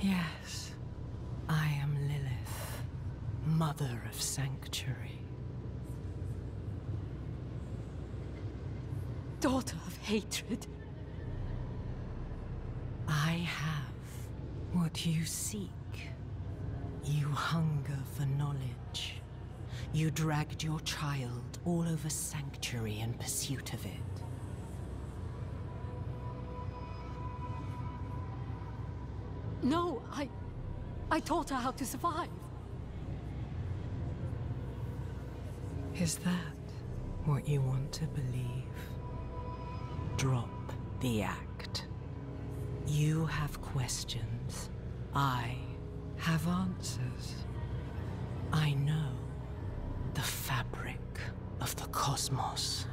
Yes, I am Lilith, Mother of Sanctuary. Daughter of hatred. I have what you seek. You hunger for knowledge. You dragged your child all over Sanctuary in pursuit of it. No, I... I taught her how to survive. Is that what you want to believe? Drop the act. You have questions. I have answers. I know the fabric of the cosmos.